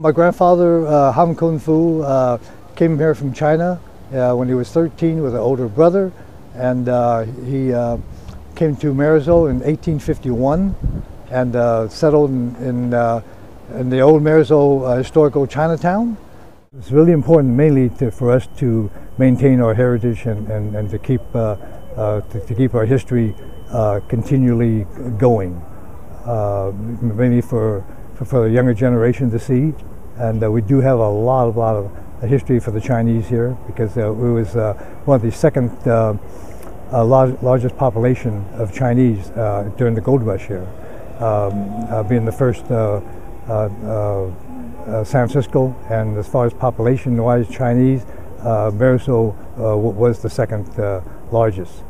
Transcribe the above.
My grandfather, uh, Ham Kun Fu, uh, came here from China uh, when he was 13 with an older brother, and uh, he uh, came to Marysville in 1851 and uh, settled in, in, in, the old uh, historical Chinatown. It's really important mainly to, for us to maintain our heritage and, and, and to, keep, to, to, keep our history continually going, mainly for for, for the younger generation to see. And uh, we do have a lot, a lot of history for the Chinese here because uh, it was uh, one of the second uh, uh, large, largest population of Chinese uh, during the gold rush here, um, being the first San Francisco, and as far as population-wise Chinese, Marysville was the second largest.